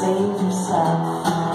save yourself.